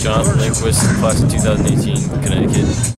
John Lindquist, class of 2018, Connecticut.